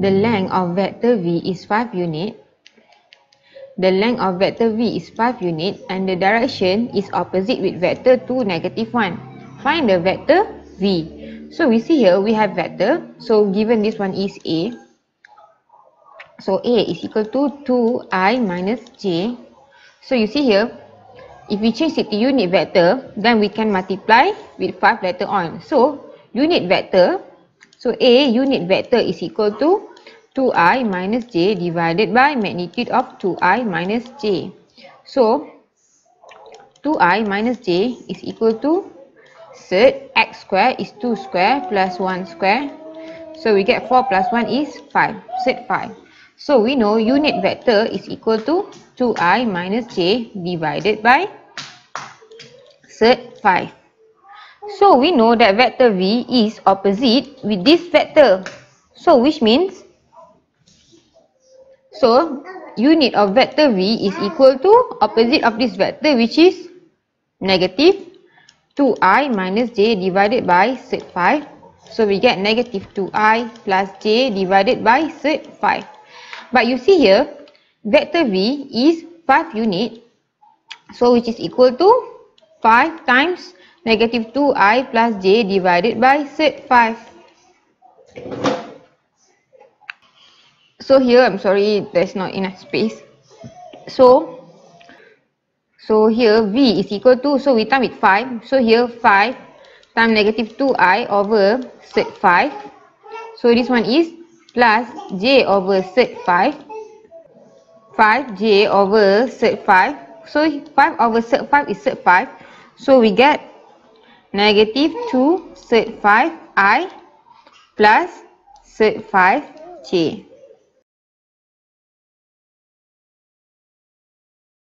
the length of vector v is 5 unit. The length of vector v is 5 unit and the direction is opposite with vector 2, negative 1. Find the vector v. So we see here we have vector. So given this one is a. So a is equal to 2i minus j. So you see here, if we change it to unit vector, then we can multiply with 5 later on. So unit vector so A unit vector is equal to 2i minus j divided by magnitude of 2i minus j. So 2i minus j is equal to third x square is 2 square plus 1 square. So we get 4 plus 1 is 5. Set 5. So we know unit vector is equal to 2i minus j divided by set 5. So we know that vector v is opposite with this vector. So which means so unit of vector v is equal to opposite of this vector which is negative 2i minus j divided by set 5. So we get negative 2i plus j divided by set 5. But you see here vector v is 5 unit. So which is equal to 5 times negative 2i plus j divided by set 5. So here, I'm sorry, there's not enough space. So, so here v is equal to, so we time with 5. So here 5 times negative 2i over set 5. So this one is plus j over set 5. 5j over set 5. So 5 over set 5 is set 5. So we get negative 2 set 5 i plus set 5 j.